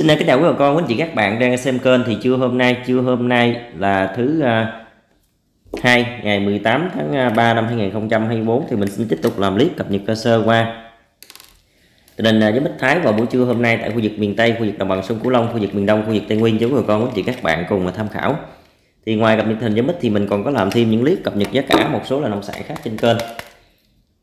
Xin kính chào quý bà con, quý anh chị các bạn đang xem kênh thì trưa hôm nay, trưa hôm nay là thứ à, uh, 2 ngày 18 tháng à, 3 năm 2024 thì mình xin tiếp tục làm clip cập nhật cơ sơ qua tình hình uh, với Bích Thái vào buổi trưa hôm nay tại khu vực miền Tây, khu vực đồng bằng sông Cửu Long, khu vực miền Đông, khu vực Tây Nguyên cho quý bà con, quý anh chị các bạn cùng mà tham khảo. Thì ngoài cập nhật hình với Bích thì mình còn có làm thêm những clip cập nhật giá cả một số là nông sản khác trên kênh.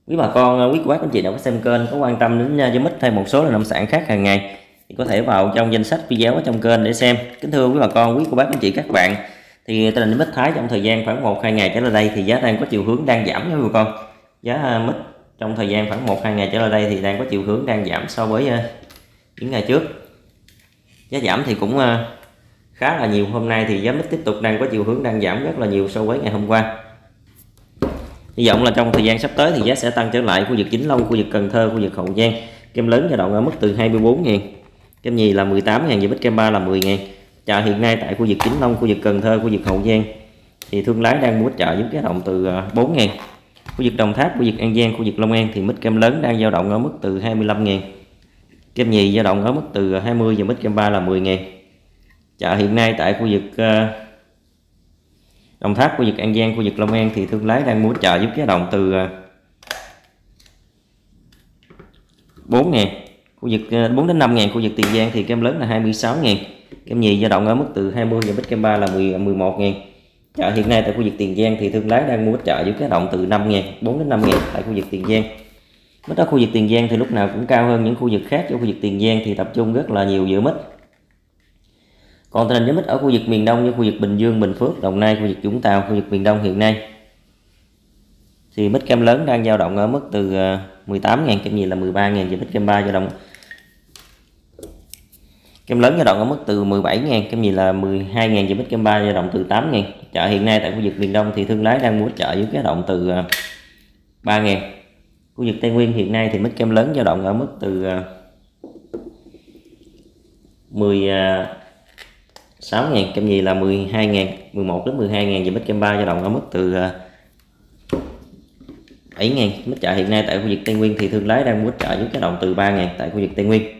Quý bà con, à, quý cô bác anh chị nào có xem kênh có quan tâm đến với Bích hay một số là nông sản khác hàng ngày thì có thể vào trong danh sách video ở trong kênh để xem. Kính thưa quý bà con quý cô bác anh chị các bạn. Thì tình hình mít thái trong thời gian khoảng một hai ngày trở lại đây thì giá đang có chiều hướng đang giảm nha quý bà con. Giá à, mít trong thời gian khoảng một hai ngày trở lại đây thì đang có chiều hướng đang giảm so với à, những ngày trước. Giá giảm thì cũng à, khá là nhiều. Hôm nay thì giá mít tiếp tục đang có chiều hướng đang giảm rất là nhiều so với ngày hôm qua. Hy vọng là trong thời gian sắp tới thì giá sẽ tăng trở lại khu vực Vĩnh Long, khu vực Cần Thơ, khu vực Hậu Giang. Kem lớn dao động ở mức từ 24 000 kem nhì là 18.000 và bích kem 3 là 10.000 chợ hiện nay tại khu vực Vĩnh Long khu vực Cần Thơ khu vực Hậu Giang thì thương lái đang mua chợ với cái động từ ờ, 4.000 khu vực Đồng Tháp khu vực An Giang khu vực Long An thì mít kem lớn đang dao động ở mức từ 25.000 kem nhì dao động ở mức từ 20 và mít kem 3 là 10.000 chợ hiện nay tại khu vực ờ, Đồng Tháp khu vực An Giang khu vực Long An thì thương lái đang mua chợ giúp cái động từ ờ, 4 à, ngàn khu vực 4 đến 5 ngàn khu vực Tiền Giang thì kem lớn là 26 ngàn kem nhì dao động ở mức từ 20 và bích kem 3 là 10, 11 ngàn chợ hiện nay tại khu vực Tiền Giang thì thương lái đang mua bích chợ với cái động từ 5 ngàn 4 đến 5 ngàn tại khu vực Tiền Giang mít ở khu vực Tiền Giang thì lúc nào cũng cao hơn những khu vực khác trong khu vực Tiền Giang thì tập trung rất là nhiều giữa mít còn tình hình giá mít ở khu vực miền Đông như khu vực Bình Dương, Bình Phước, Đồng Nai, khu vực Vũng Tàu, khu vực miền Đông hiện nay thì mít kem lớn đang dao động ở mức từ 18.000 kem nhì là 13.000 và mít kem 3 dao động kem lớn dao động ở mức từ 17.000, kem gì là 12.000, và bít kem 3 dao động từ 8.000. chợ hiện nay tại khu vực miền Đông thì thương lái đang mua chợ dưới cái động từ à, 3.000. khu vực Tây Nguyên hiện nay thì mít kem lớn dao động ở mức từ à, 16.000, à, kem gì là 12.000, 11 đến 12.000, và mít kem 3 dao động ở mức từ 7.000 mít chợ hiện nay tại khu vực Tây Nguyên thì thương lái đang mua chợ dưới cái động từ 3.000 tại khu vực Tây Nguyên